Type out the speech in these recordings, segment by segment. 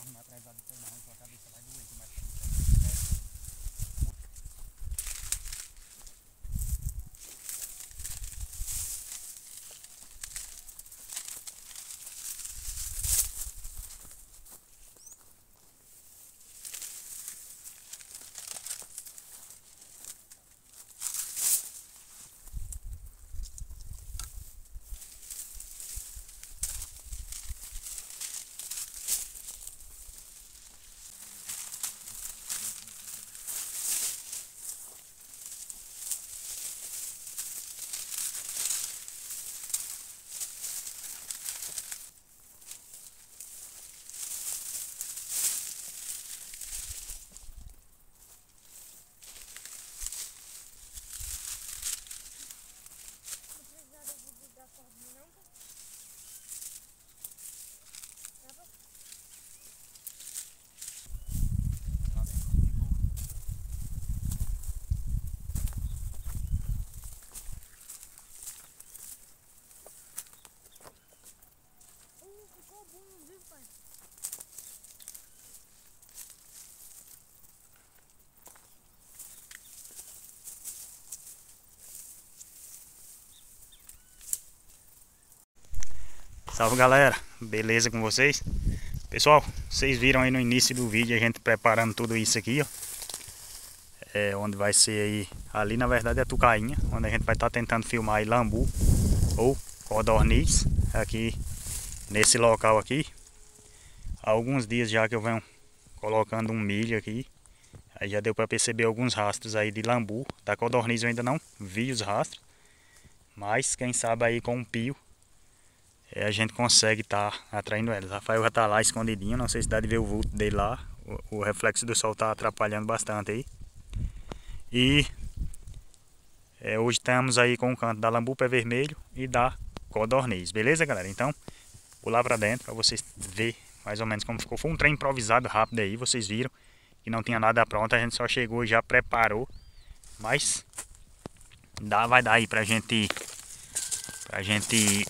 arrumar atrasado isso aí não, então a cabeça vai doer demais Salve galera, beleza com vocês? Pessoal, vocês viram aí no início do vídeo a gente preparando tudo isso aqui, ó. É, onde vai ser aí, ali na verdade é Tucainha, onde a gente vai estar tentando filmar aí lambu ou codorniz aqui nesse local aqui. Há alguns dias já que eu venho colocando um milho aqui. Aí já deu para perceber alguns rastros aí de lambu. Da codorniz eu ainda não vi os rastros. Mas quem sabe aí com um pio é, a gente consegue estar tá atraindo elas. Rafael já está lá escondidinho, não sei se dá de ver o vulto dele lá. O, o reflexo do sol está atrapalhando bastante aí. E é, hoje estamos aí com o canto da lambu pé vermelho e da codorniz, beleza galera? Então, vou lá para dentro para vocês verem mais ou menos como ficou. Foi um trem improvisado rápido aí, vocês viram que não tinha nada pronto, a gente só chegou e já preparou. Mas dá, vai dar aí pra gente pra gente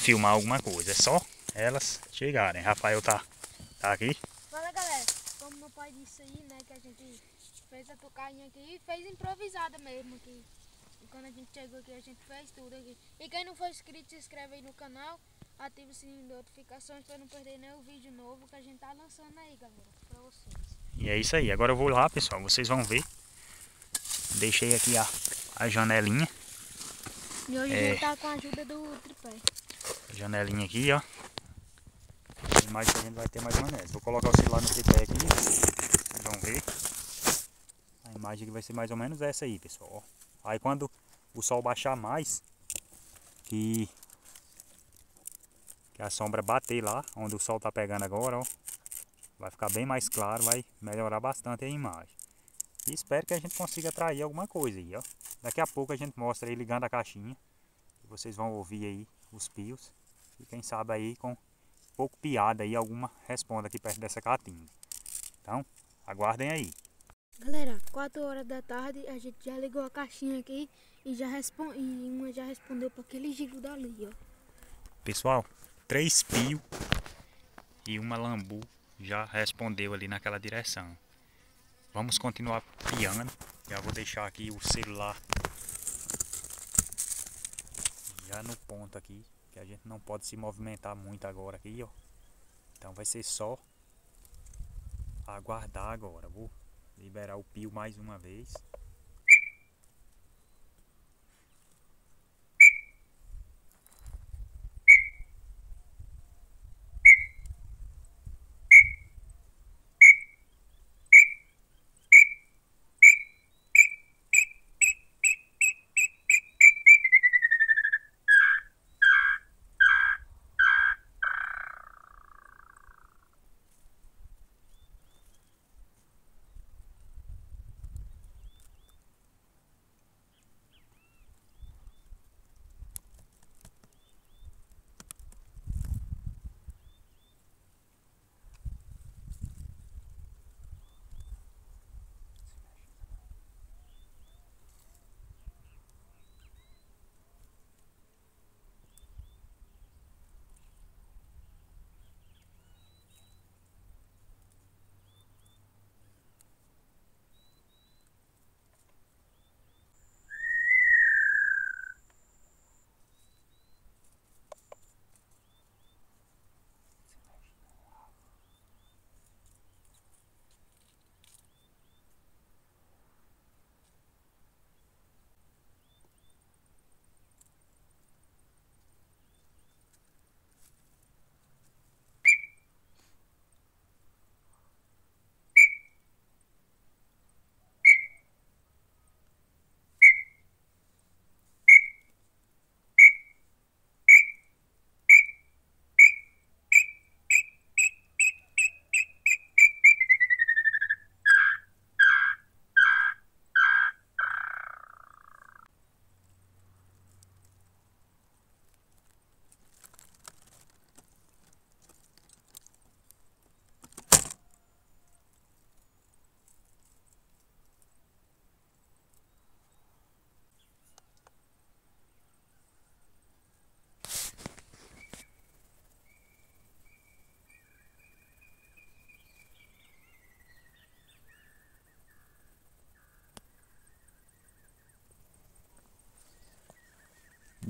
filmar alguma coisa. É só elas chegarem. Rafael tá, tá aqui. Fala galera, como meu pai disse aí, né, que a gente fez a tocainha aqui e fez improvisada mesmo aqui. E quando a gente chegou aqui, a gente fez tudo aqui. E quem não for inscrito, se inscreve aí no canal, ativa o sininho de notificações para não perder nenhum vídeo novo que a gente tá lançando aí, galera, pra vocês. E é isso aí. Agora eu vou lá, pessoal. Vocês vão ver. Deixei aqui a, a janelinha. E hoje É. a gente tá com a ajuda do tripé. Janelinha aqui, ó. A imagem que a gente vai ter mais essa. Vou colocar o celular no tripé aqui. Vocês vão ver. A imagem que vai ser mais ou menos essa aí, pessoal. ó. Aí quando o sol baixar mais, que, que a sombra bater lá, onde o sol tá pegando agora, ó. Vai ficar bem mais claro, vai melhorar bastante a imagem. E espero que a gente consiga atrair alguma coisa aí, ó. Daqui a pouco a gente mostra aí ligando a caixinha. Vocês vão ouvir aí os pios. E quem sabe aí com pouco piada aí alguma responda aqui perto dessa caatinga. Então, aguardem aí. Galera, 4 horas da tarde a gente já ligou a caixinha aqui e já respon... e uma já respondeu para aquele giro dali, ó. Pessoal, três pios e uma lambu já respondeu ali naquela direção. Vamos continuar piando. Já vou deixar aqui o celular já no ponto aqui, que a gente não pode se movimentar muito agora aqui, ó. Então vai ser só aguardar agora. Vou liberar o pio mais uma vez.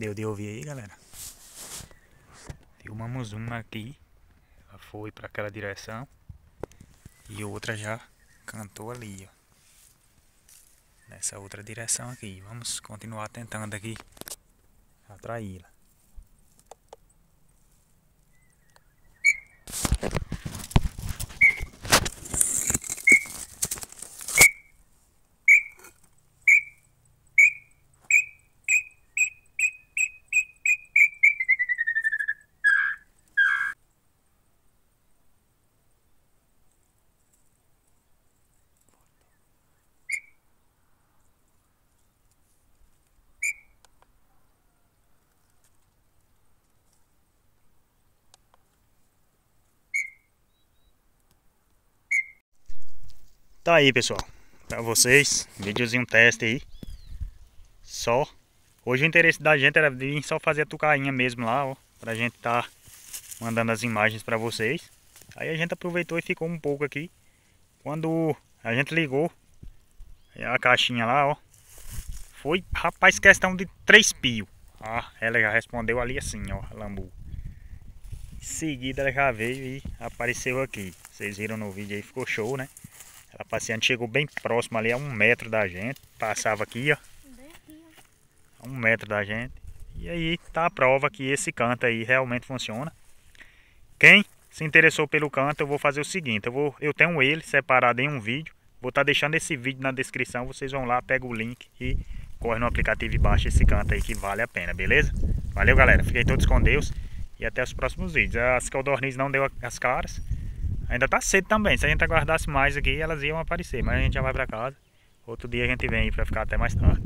Deu de ouvir aí, galera. Filmamos uma aqui. Ela foi para aquela direção. E outra já cantou ali, ó. Nessa outra direção aqui. Vamos continuar tentando aqui atraí-la. Tá aí, pessoal. Pra vocês, videozinho teste aí. Só. Hoje o interesse da gente era vir só fazer a tucainha mesmo lá, ó. Pra gente tá mandando as imagens pra vocês. Aí a gente aproveitou e ficou um pouco aqui. Quando a gente ligou a caixinha lá, ó. Foi, rapaz, questão de três pios. Ah, ela já respondeu ali assim, ó, lambu. Em seguida ela já veio e apareceu aqui. Vocês viram no vídeo aí, ficou show, né? A paciente chegou bem próximo ali, a um metro da gente. Passava aqui, ó. A um metro da gente. E aí tá a prova que esse canto aí realmente funciona. Quem se interessou pelo canto, eu vou fazer o seguinte. Eu, vou, eu tenho ele separado em um vídeo. Vou estar tá deixando esse vídeo na descrição. Vocês vão lá, pega o link e corre no aplicativo e baixa esse canto aí que vale a pena, beleza? Valeu, galera. Fiquem todos com Deus. E até os próximos vídeos. As codornizes não deu as caras. Ainda tá cedo também. Se a gente aguardasse mais aqui, elas iam aparecer. Mas a gente já vai pra casa. Outro dia a gente vem pra ficar até mais tarde.